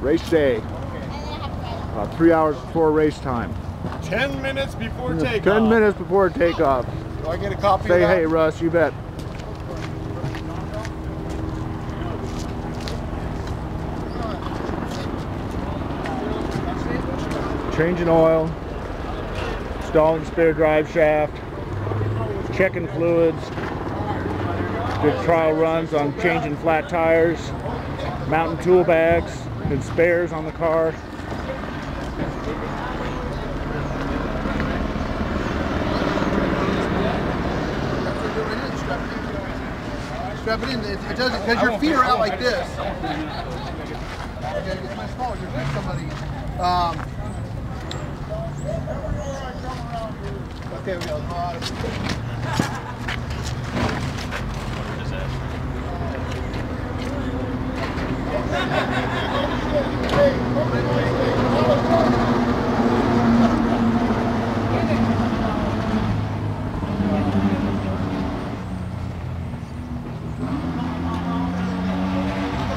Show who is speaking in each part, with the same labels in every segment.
Speaker 1: Race day. About three hours before race time.
Speaker 2: Ten minutes before takeoff.
Speaker 1: Ten minutes before takeoff.
Speaker 2: Do I get a copy
Speaker 1: Say
Speaker 2: of that?
Speaker 1: hey, Russ, you bet. Changing oil, installing spare drive shaft, checking fluids, did trial runs on changing flat tires, mounting tool bags, and spares on the car.
Speaker 3: Strap it in. It, doesn't because your feet are out like this. Okay, it's my. You're somebody. Um, okay, we go.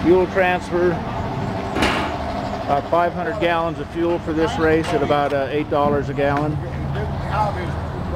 Speaker 1: fuel transfer. About 500 gallons of fuel for this race at about uh, $8 a gallon.